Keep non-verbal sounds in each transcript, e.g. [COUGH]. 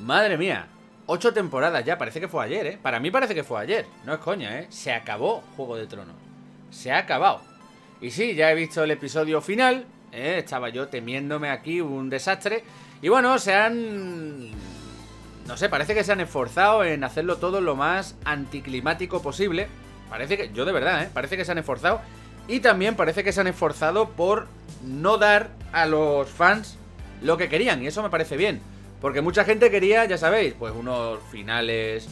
Madre mía, ocho temporadas ya, parece que fue ayer, ¿eh? Para mí parece que fue ayer, no es coña, ¿eh? Se acabó Juego de Tronos. Se ha acabado. Y sí, ya he visto el episodio final, ¿eh? Estaba yo temiéndome aquí un desastre. Y bueno, se han... No sé, parece que se han esforzado en hacerlo todo lo más anticlimático posible. Parece que... Yo de verdad, ¿eh? Parece que se han esforzado. Y también parece que se han esforzado por no dar a los fans lo que querían. Y eso me parece bien. Porque mucha gente quería, ya sabéis, pues unos finales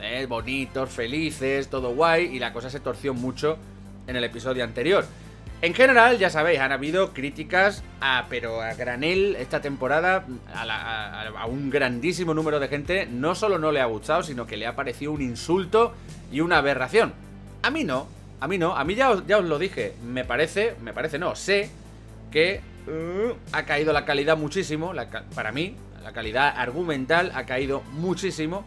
eh, bonitos, felices, todo guay. Y la cosa se torció mucho en el episodio anterior. En general, ya sabéis, han habido críticas a, pero a granel esta temporada a, un grandísimo número de gente. No solo no le ha gustado, sino que le ha parecido un insulto y una aberración. A mí no, a mí no, a mí ya os, ya os lo dije. Me parece, me parece no, sé que uh, ha caído la calidad muchísimo. para mí, la calidad argumental ha caído muchísimo.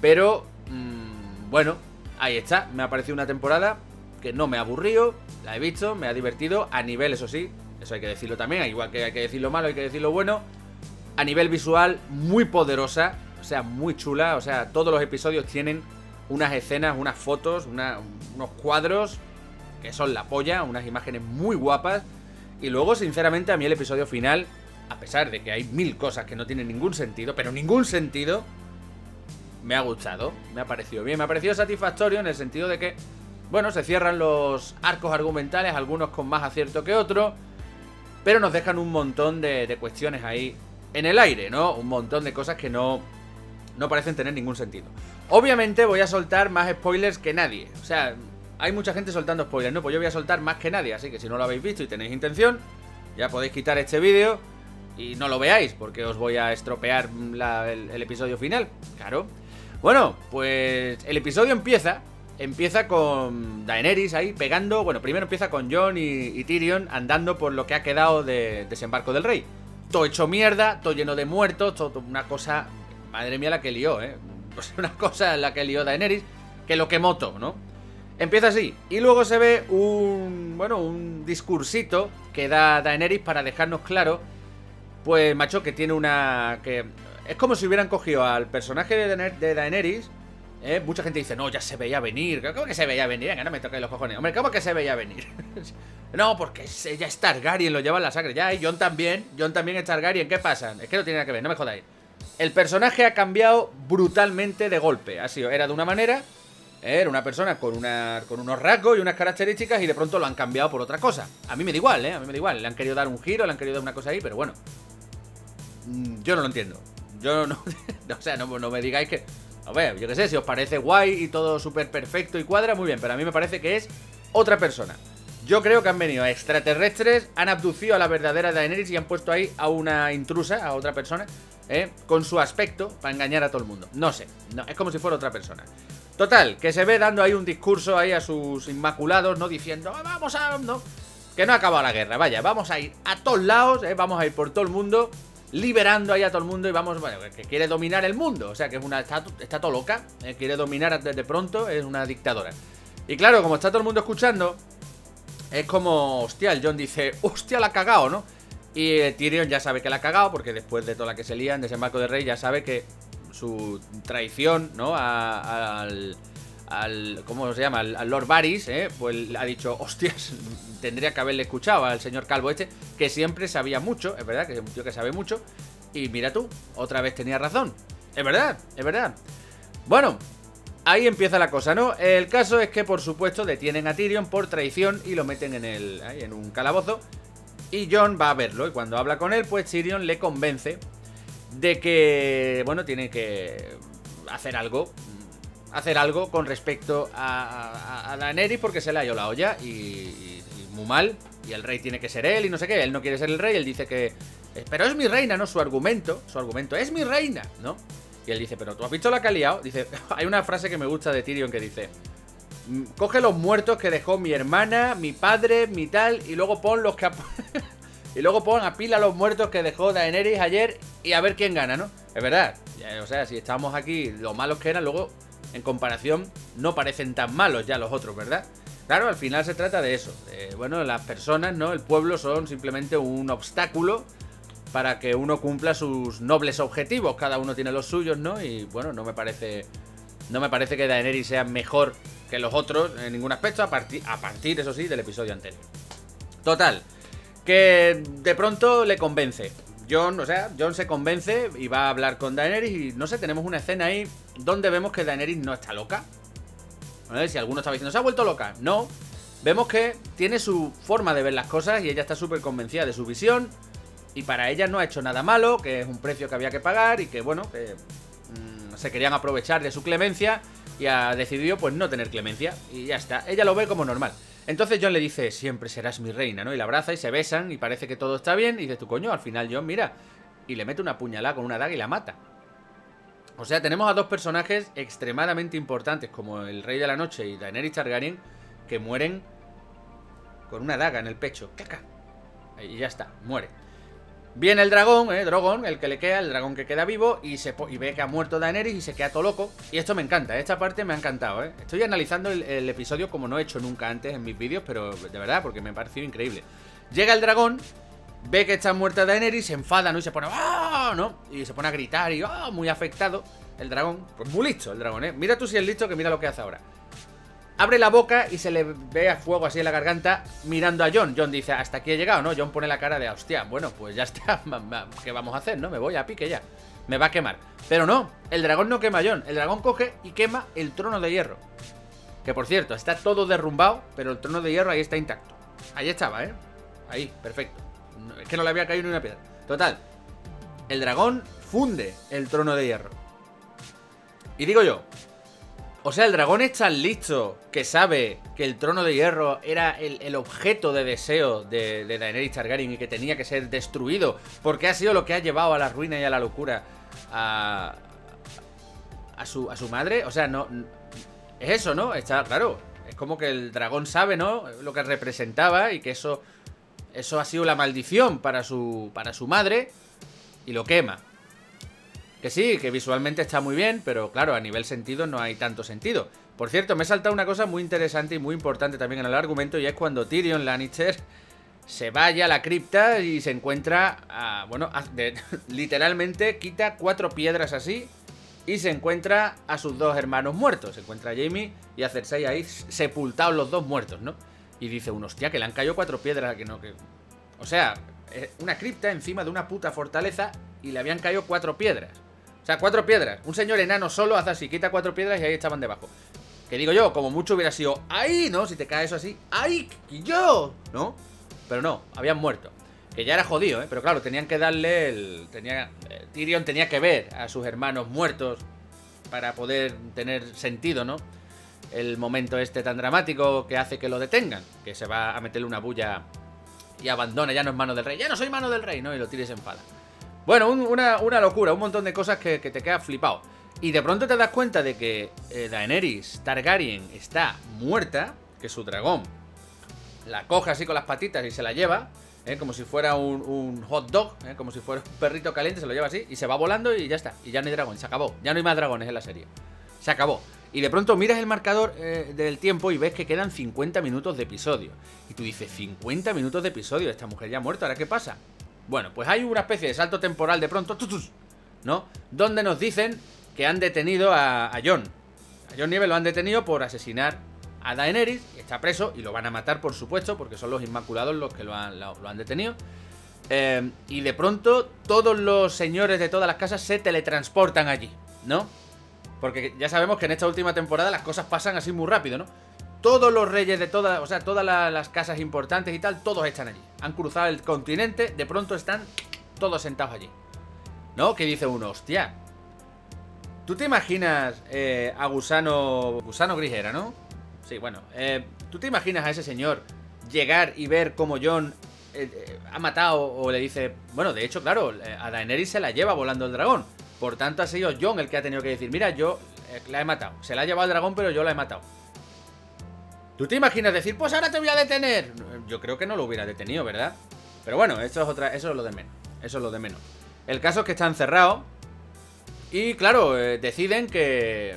Pero, mmm, bueno, ahí está. Me ha parecido una temporada que no me ha aburrido, la he visto, me ha divertido, a nivel, eso sí, eso hay que decirlo también, igual que hay que decir lo malo, hay que decir lo bueno, a nivel visual muy poderosa, o sea, muy chula, o sea, todos los episodios tienen unas escenas, unas fotos, unos cuadros que son la polla, unas imágenes muy guapas, y luego, sinceramente, a mí el episodio final, a pesar de que hay mil cosas que no tienen ningún sentido, pero ningún sentido, me ha gustado, me ha parecido bien, me ha parecido satisfactorio en el sentido de que bueno, se cierran los arcos argumentales, algunos con más acierto que otros, pero nos dejan un montón de, cuestiones ahí en el aire, ¿no? Un montón de cosas que no, no parecen tener ningún sentido. Obviamente voy a soltar más spoilers que nadie. O sea, hay mucha gente soltando spoilers, ¿no? Pues yo voy a soltar más que nadie, así que si no lo habéis visto y tenéis intención, ya podéis quitar este vídeo y no lo veáis, porque os voy a estropear el, episodio final. Claro. Bueno, pues el episodio empieza empieza con Daenerys ahí pegando. Bueno, primero empieza con Jon y, Tyrion andando por lo que ha quedado de desembarco del rey. Todo hecho mierda, todo lleno de muertos, todo una cosa. Madre mía la que lió, ¿eh? [LAUGHS] Pues una cosa la que lió Daenerys, que lo quemó todo, ¿no? Empieza así. Y luego se ve un. Bueno, un discursito que da Daenerys para dejarnos claro. Pues, macho, que tiene una. que. Es como si hubieran cogido al personaje de Daenerys ¿Eh? Mucha gente dice, no, ya se veía venir. ¿Cómo que se veía venir? Venga, no me toque los cojones. Hombre, ¿cómo que se veía venir? [LAUGHS] no, porque ella es Targaryen, lo lleva en la sangre. Ya, y John también. John también es Targaryen. ¿Qué pasa? Es que no tiene nada que ver, no me jodáis. El personaje ha cambiado brutalmente de golpe. Ha sido, era de una manera, era una persona con, una, con unos rasgos y unas características y de pronto lo han cambiado por otra cosa. A mí me da igual, ¿eh? A mí me da igual. Le han querido dar un giro, le han querido dar una cosa ahí, pero bueno. Mm, yo no lo entiendo. Yo [LAUGHS] no... o sea, no, no me digáis que... A ver, yo qué sé, si os parece guay y todo súper perfecto y cuadra, muy bien, pero a mí me parece que es otra persona. Yo creo que han venido extraterrestres, han abducido a la verdadera Daenerys y han puesto ahí a una intrusa, a otra persona, ¿eh? con su aspecto para engañar a todo el mundo. No sé, es como si fuera otra persona. Total, que se ve dando ahí un discurso ahí a sus inmaculados, ¿no? Diciendo, ah, vamos a... No, que no ha acabado la guerra, vaya, vamos a ir a todos lados, ¿eh? vamos a ir por todo el mundo liberando ahí a todo el mundo y vamos, bueno, que quiere dominar el mundo, o sea, que es una, está, está todo loca, eh, quiere dominar desde pronto, es una dictadora. Y claro, como está todo el mundo escuchando, es como, hostia, el John dice, hostia, la ha cagado, ¿no? Y Tyrion ya sabe que la ha cagado, porque después de toda la que se lía en Desembarco de Rey, ya sabe que su traición, ¿no? al al ¿cómo se llama? Al, Lord Varys, ¿eh? pues ha dicho, hostias, [LAUGHS] tendría que haberle escuchado al señor Calvo este, que siempre sabía mucho, es verdad, que es un tío que sabe mucho, y mira tú, otra vez tenía razón, es verdad, es verdad. Bueno, ahí empieza la cosa, ¿no? El caso es que, por supuesto, detienen a Tyrion por traición y lo meten en, el, ahí, en un calabozo, y John va a verlo, y cuando habla con él, pues Tyrion le convence de que, bueno, tiene que hacer algo hacer algo con respecto a, a, Daenerys porque se le ha ido la olla y, muy mal. Y el rey tiene que ser él y no sé qué. Él no quiere ser el rey, él dice que... Eh, pero es mi reina, ¿no? Su argumento, su argumento es mi reina, ¿no? Y él dice, pero tú has visto la que. Dice, [LAUGHS] hay una frase que me gusta de Tyrion que dice... Mm, coge los muertos que dejó mi hermana, mi padre, mi tal, y luego pon los que... [LAUGHS] y luego pon a pila los muertos que dejó Daenerys ayer y a ver quién gana, ¿no? Es verdad. O sea, si estamos aquí, lo malos que eran, luego en comparación no parecen tan malos ya los otros, ¿verdad? Claro, al final se trata de eso. bueno, las personas, ¿no? El pueblo son simplemente un obstáculo para que uno cumpla sus nobles objetivos. Cada uno tiene los suyos, ¿no? Y bueno, no me parece. No me parece que Daenerys sea mejor que los otros en ningún aspecto, a, partir, a partir, eso sí, del episodio anterior. Total, que de pronto le convence. John, o sea, John se convence y va a hablar con Daenerys y no sé, tenemos una escena ahí donde vemos que Daenerys no está loca. A ver si alguno estaba diciendo, ¿se ha vuelto loca? No. Vemos que tiene su forma de ver las cosas y ella está súper convencida de su visión y para ella no ha hecho nada malo, que es un precio que había que pagar y que, bueno, que mm, se querían aprovechar de su clemencia y ha decidido, pues, no tener clemencia. Y ya está. Ella lo ve como normal. Entonces John le dice, siempre serás mi reina, ¿no? Y la abraza y se besan y parece que todo está bien. Y dice, tu coño, al final John, mira. Y le mete una puñalada con una daga y la mata. O sea, tenemos a dos personajes extremadamente importantes, como el Rey de la Noche y Daenerys Targaryen, que mueren con una daga en el pecho. ¡Caca! Y ya está, muere. Viene el dragón, eh, Drogon, el que le queda, el dragón que queda vivo, y, se y ve que ha muerto Daenerys y se queda todo loco. Y esto me encanta, esta parte me ha encantado, ¿eh? Estoy analizando el, episodio como no he hecho nunca antes en mis vídeos, pero de verdad, porque me ha parecido increíble. Llega el dragón, ve que está muerta Daenerys, se enfada, ¿no? Y se pone ¡Ah! ¿no? Y se pone a gritar y ¡ah! Muy afectado. El dragón, pues muy listo el dragón, ¿eh? Mira tú si es listo que mira lo que hace ahora. Abre la boca y se le ve a fuego así en la garganta mirando a John. John dice, hasta aquí he llegado, ¿no? John pone la cara de, hostia, bueno, pues ya está, [LAUGHS] ¿qué vamos a hacer, no? Me voy a pique ya. Me va a quemar. Pero no, el dragón no quema a John. El dragón coge y quema el trono de hierro. Que por cierto, está todo derrumbado, pero el trono de hierro ahí está intacto. Ahí estaba, ¿eh? Ahí, perfecto. Es que no le había caído ni una piedra. Total, el dragón funde el trono de hierro. Y digo yo, o sea, el dragón es tan listo que sabe que el trono de hierro era el, objeto de deseo de, Daenerys Targaryen y que tenía que ser destruido porque ha sido lo que ha llevado a la ruina y a la locura a, a, su, a su madre. O sea, no, es eso, ¿no? Está claro. Es como que el dragón sabe, ¿no? Lo que representaba y que eso, eso ha sido la maldición para su, para su madre y lo quema. Que sí, que visualmente está muy bien, pero claro, a nivel sentido no hay tanto sentido. Por cierto, me he saltado una cosa muy interesante y muy importante también en el argumento, y es cuando Tyrion Lannister se vaya a la cripta y se encuentra, bueno, [LAUGHS] literalmente quita cuatro piedras así y se encuentra a sus dos hermanos muertos. Se encuentra a Jamie y a Cersei ahí sepultados los dos muertos, ¿no? Y dice uno, hostia, que le han caído cuatro piedras, que no, que... O sea, una cripta encima de una puta fortaleza y le habían caído cuatro piedras. O sea, cuatro piedras. Un señor enano solo hace así, quita cuatro piedras y ahí estaban debajo. Que digo yo, como mucho hubiera sido ahí, ¿no? Si te cae eso así, ahí, yo, ¿no? Pero no, habían muerto. Que ya era jodido, ¿eh? Pero claro, tenían que darle el... Tenía, Tyrion tenía que ver a sus hermanos muertos para poder tener sentido, ¿no? El momento este tan dramático que hace que lo detengan. Que se va a meterle una bulla y abandona, ya no es mano del rey. Ya no soy mano del rey, ¿no? Y lo tires en pala. Bueno, una, locura, un montón de cosas que, te quedas flipado. Y de pronto te das cuenta de que eh, Daenerys Targaryen está muerta, que su dragón la coge así con las patitas y se la lleva, eh, como si fuera un, hot dog, eh, como si fuera un perrito caliente, se lo lleva así y se va volando y ya está. Y ya no hay dragón, se acabó. Ya no hay más dragones en la serie. Se acabó. Y de pronto miras el marcador del tiempo y ves que quedan 50 minutos de episodio. Y tú dices, 50 minutos de episodio, esta mujer ya ha muerto, ¿ahora qué pasa? Bueno, pues hay una especie de salto temporal de pronto, ¿no? Donde nos dicen que han detenido a, John. A John Nieve lo han detenido por asesinar a Daenerys, está preso y lo van a matar, por supuesto, porque son los Inmaculados los que lo han, detenido. Eh, y de pronto todos los señores de todas las casas se teletransportan allí, ¿no? Porque ya sabemos que en esta última temporada las cosas pasan así muy rápido, ¿no? Todos los reyes de todas, o sea, todas las casas importantes y tal, todos están allí. Han cruzado el continente, de pronto están todos sentados allí. ¿No? Que dice uno, hostia. ¿Tú te imaginas eh, a Gusano. Gusano Grijera, ¿no? Sí, bueno. Eh, ¿Tú te imaginas a ese señor llegar y ver cómo John eh, ha matado o le dice. Bueno, de hecho, claro, a Daenerys se la lleva volando el dragón. Por tanto, ha sido John el que ha tenido que decir: Mira, yo la he matado. Se la ha llevado el dragón, pero yo la he matado. ¿Tú te imaginas decir, pues ahora te voy a detener? Yo creo que no lo hubiera detenido, ¿verdad? Pero bueno, eso es otra, eso es lo de menos. Eso es lo de menos. El caso es que están cerrados. Y claro, eh, deciden que.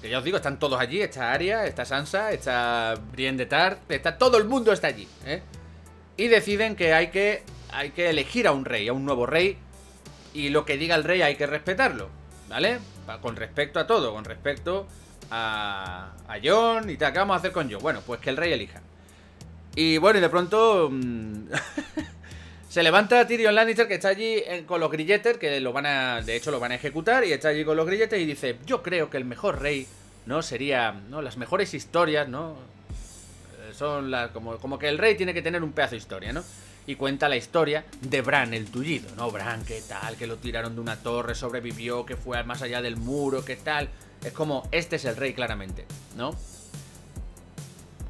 Que ya os digo, están todos allí. Está Aria, está Sansa, está Brienne de Tart, está todo el mundo está allí, ¿eh? Y deciden que hay que hay que elegir a un rey, a un nuevo rey, y lo que diga el rey hay que respetarlo, ¿vale? Con respecto a todo, con respecto a, a John y tal. ¿Qué vamos a hacer con John? Bueno, pues que el rey elija. Y bueno, y de pronto... Mm, [LAUGHS] se levanta Tyrion Lannister que está allí con los grilletes, que lo van a... De hecho, lo van a ejecutar, y está allí con los grilletes y dice, yo creo que el mejor rey, ¿no? Sería, ¿no? Las mejores historias, ¿no? Eh, son. Como, como que el rey tiene que tener un pedazo de historia, ¿no? y cuenta la historia de Bran el tullido, ¿no? Bran, ¿qué tal? Que lo tiraron de una torre, sobrevivió, que fue más allá del muro, ¿qué tal? Es como, este es el rey claramente, ¿no?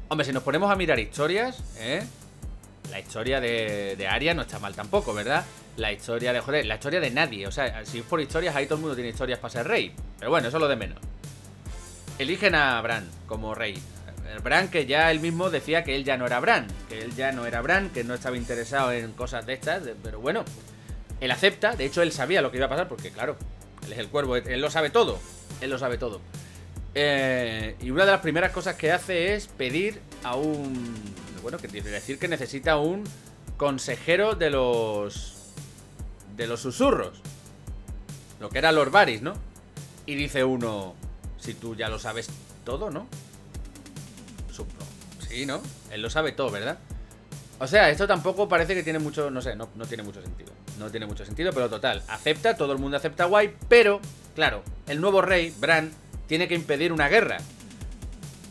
Hombre, si nos ponemos a mirar historias, ¿eh? La historia de, Arya no está mal tampoco, ¿verdad? La historia de, joder, la historia de nadie. O sea, si es por historias, ahí todo el mundo tiene historias para ser rey. Pero bueno, eso es lo de menos. Eligen a Bran como rey. Bran que ya él mismo decía que él ya no era Bran, que él ya no era Bran, que no estaba interesado en cosas de estas, pero bueno, él acepta, de hecho él sabía lo que iba a pasar, porque claro, él es el cuervo, él lo sabe todo, él lo sabe todo. Eh, y una de las primeras cosas que hace es pedir a un... Bueno, que decir que necesita un consejero de los... De los susurros. Lo que era Lord Varys, ¿no? Y dice uno, si tú ya lo sabes todo, ¿no? Sí, ¿no? Él lo sabe todo, ¿verdad? O sea, esto tampoco parece que tiene mucho, no sé, no, tiene mucho sentido. No tiene mucho sentido, pero total, acepta, todo el mundo acepta guay, pero, claro, el nuevo rey, Bran, tiene que impedir una guerra.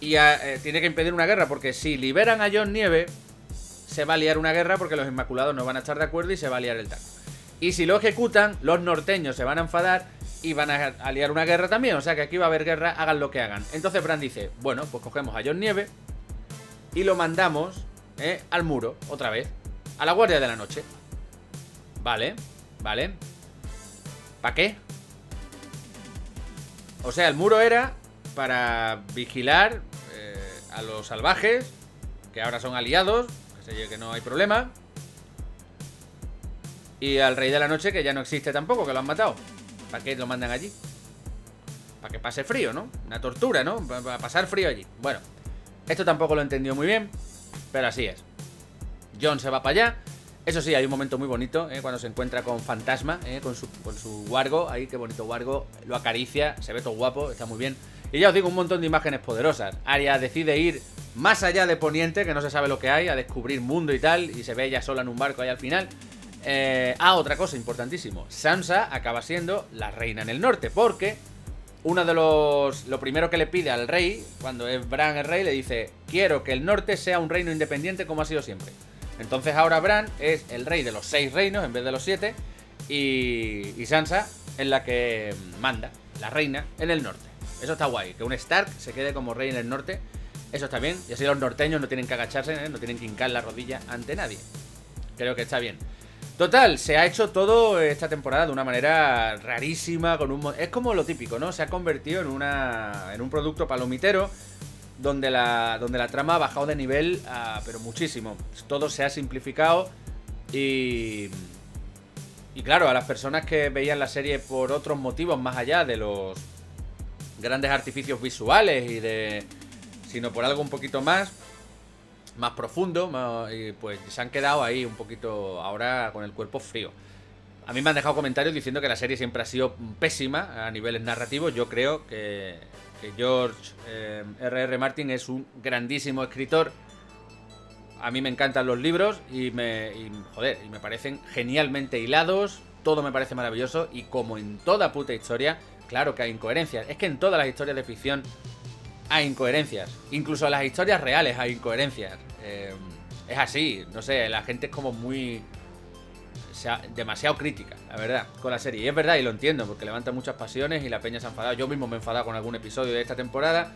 Y eh, tiene que impedir una guerra porque si liberan a John Nieve, se va a liar una guerra porque los Inmaculados no van a estar de acuerdo y se va a liar el taco. Y si lo ejecutan, los norteños se van a enfadar y van a, a liar una guerra también. O sea que aquí va a haber guerra, hagan lo que hagan. Entonces Bran dice, bueno, pues cogemos a John Nieve, y lo mandamos eh, al muro, otra vez, a la Guardia de la Noche. Vale, vale. ¿Para qué? O sea, el muro era para vigilar eh, a los salvajes, que ahora son aliados, que se que no hay problema. Y al Rey de la Noche, que ya no existe tampoco, que lo han matado. ¿Para qué lo mandan allí? Para que pase frío, ¿no? Una tortura, ¿no? Para pasar frío allí. Bueno, esto tampoco lo entendió muy bien, pero así es. John se va para allá. Eso sí, hay un momento muy bonito ¿eh? cuando se encuentra con Fantasma, ¿eh? con, su, con su Wargo. Ahí, qué bonito Wargo. Lo acaricia, se ve todo guapo, está muy bien. Y ya os digo, un montón de imágenes poderosas. Arya decide ir más allá de Poniente, que no se sabe lo que hay, a descubrir mundo y tal. Y se ve ella sola en un barco ahí al final. Eh, ah, otra cosa importantísimo. Sansa acaba siendo la reina en el norte, porque uno de los... Lo primero que le pide al rey, cuando es Bran el rey, le dice, quiero que el norte sea un reino independiente como ha sido siempre. Entonces ahora Bran es el rey de los seis reinos en vez de los siete. Y, y Sansa es la que manda, la reina, en el norte. Eso está guay, que un Stark se quede como rey en el norte. Eso está bien. Y así los norteños no tienen que agacharse, ¿eh? no tienen que hincar la rodilla ante nadie. Creo que está bien. Total, se ha hecho todo esta temporada de una manera rarísima, con un es como lo típico, ¿no? Se ha convertido en una en un producto palomitero donde la donde la trama ha bajado de nivel, pero muchísimo. Todo se ha simplificado y y claro, a las personas que veían la serie por otros motivos más allá de los grandes artificios visuales y de sino por algo un poquito más, más profundo, y pues se han quedado ahí un poquito ahora con el cuerpo frío. A mí me han dejado comentarios diciendo que la serie siempre ha sido pésima a niveles narrativos. Yo creo que, George R.R. Eh, Martin es un grandísimo escritor. A mí me encantan los libros y me, joder, y me parecen genialmente hilados. Todo me parece maravilloso y como en toda puta historia, claro que hay incoherencias. Es que en todas las historias de ficción hay incoherencias. Incluso en las historias reales hay incoherencias. Eh, es así, no sé, la gente es como muy... demasiado crítica, la verdad, con la serie. Y es verdad, y lo entiendo, porque levanta muchas pasiones y la peña se ha enfadado. Yo mismo me he enfadado con algún episodio de esta temporada.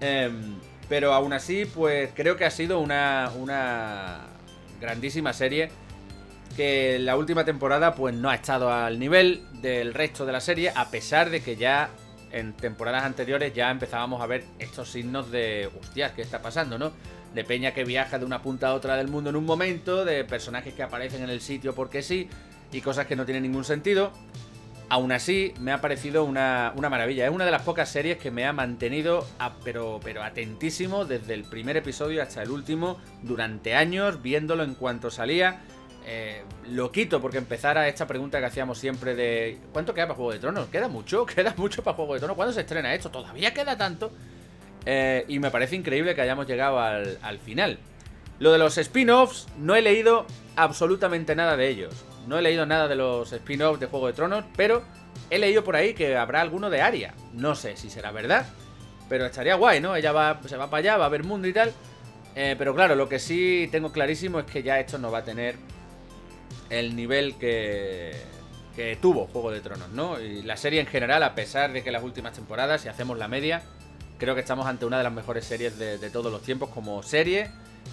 Em, pero aún así, pues creo que ha sido una, una grandísima serie que la última temporada pues no ha estado al nivel del resto de la serie, a pesar de que ya en temporadas anteriores ya empezábamos a ver estos signos de, hostias, ¿qué está pasando, no? De peña que viaja de una punta a otra del mundo en un momento, de personajes que aparecen en el sitio porque sí, y cosas que no tienen ningún sentido. Aún así, me ha parecido una, maravilla. Es una de las pocas series que me ha mantenido, pero, pero atentísimo desde el primer episodio hasta el último, durante años, viéndolo en cuanto salía. Eh, lo quito porque empezara esta pregunta que hacíamos siempre de ¿cuánto queda para Juego de Tronos? ¿Queda mucho? [LAUGHS] ¿Queda mucho para Juego de Tronos? ¿Cuándo se estrena esto? ¿Todavía queda tanto? Eh, y me parece increíble que hayamos llegado al, al final. Lo de los spin-offs, no he leído absolutamente nada de ellos. No he leído nada de los spin-offs de Juego de Tronos, pero he leído por ahí que habrá alguno de Aria. No sé si será verdad, pero estaría guay, ¿no? Ella va, se va para allá, va a ver mundo y tal. Eh, pero claro, lo que sí tengo clarísimo es que ya esto no va a tener el nivel que, que tuvo Juego de Tronos, ¿no? Y la serie en general, a pesar de que las últimas temporadas, si hacemos la media, creo que estamos ante una de las mejores series de, todos los tiempos como serie,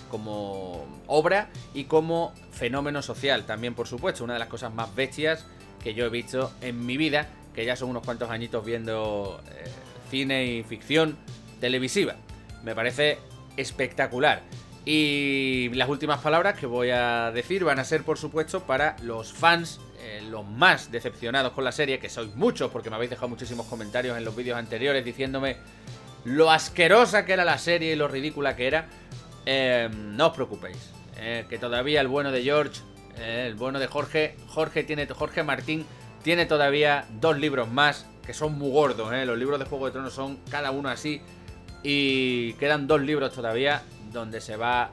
como obra y como fenómeno social también, por supuesto. Una de las cosas más bestias que yo he visto en mi vida, que ya son unos cuantos añitos viendo eh, cine y ficción televisiva. Me parece espectacular. Y las últimas palabras que voy a decir van a ser, por supuesto, para los fans, eh, los más decepcionados con la serie, que sois muchos, porque me habéis dejado muchísimos comentarios en los vídeos anteriores diciéndome lo asquerosa que era la serie y lo ridícula que era. Eh, no os preocupéis, eh, que todavía el bueno de George, eh, el bueno de Jorge, Jorge tiene, Jorge Martín tiene todavía dos libros más que son muy gordos. Los libros de Juego de Tronos son cada uno así y quedan dos libros todavía donde se va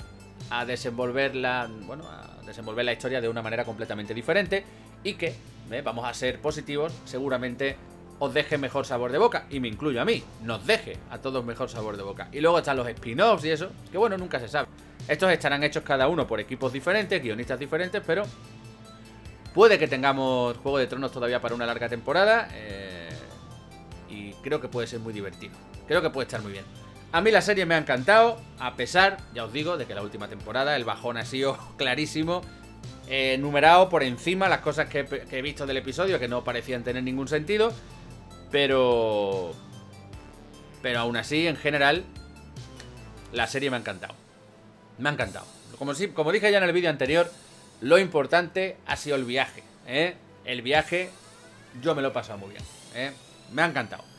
a desenvolver la, bueno, a desenvolver la historia de una manera completamente diferente y que vamos a ser positivos, seguramente os deje mejor sabor de boca, y me incluyo a mí, nos deje a todos mejor sabor de boca. Y luego están los spin-offs y eso, que bueno, nunca se sabe. Estos estarán hechos cada uno por equipos diferentes, guionistas diferentes, pero puede que tengamos Juego de Tronos todavía para una larga temporada. Eh, y creo que puede ser muy divertido. Creo que puede estar muy bien. A mí la serie me ha encantado, a pesar, ya os digo, de que la última temporada el bajón ha sido [LAUGHS] clarísimo. He numerado por encima las cosas que, que he visto del episodio que no parecían tener ningún sentido. Pero... Pero aún así, en general, la serie me ha encantado. Me ha encantado. Como, si, como dije ya en el vídeo anterior, lo importante ha sido el viaje. ¿eh? El viaje, yo me lo he pasado muy bien. ¿eh? Me ha encantado.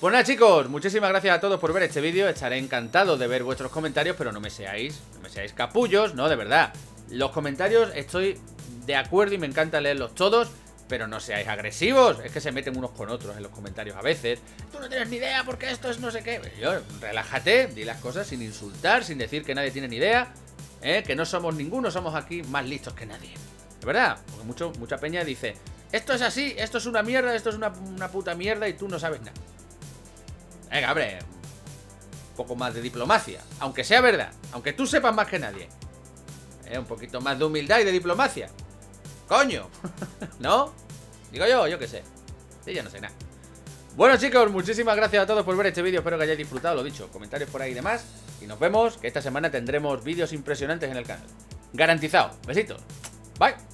Pues nada chicos, muchísimas gracias a todos por ver este vídeo Estaré encantado de ver vuestros comentarios Pero no me seáis, no me seáis capullos, no, de verdad Los comentarios estoy de acuerdo y me encanta leerlos todos pero no seáis agresivos. Es que se meten unos con otros en los comentarios a veces. Tú no tienes ni idea porque esto es no sé qué. Yo, relájate, di las cosas sin insultar, sin decir que nadie tiene ni idea. ¿eh? Que no somos ninguno, somos aquí más listos que nadie. ¿De verdad? Porque mucho, mucha peña dice, esto es así, esto es una mierda, esto es una, puta mierda y tú no sabes nada. Venga, hombre, un poco más de diplomacia. Aunque sea verdad, aunque tú sepas más que nadie. ¿Eh? Un poquito más de humildad y de diplomacia. ¡Coño! [LAUGHS] ¿No? Digo yo, yo qué sé. Sí, yo no sé nada. Bueno chicos, muchísimas gracias a todos por ver este vídeo, espero que hayáis disfrutado, lo dicho, comentarios por ahí y demás. Y nos vemos, que esta semana tendremos vídeos impresionantes en el canal. Garantizado. Besitos. Bye.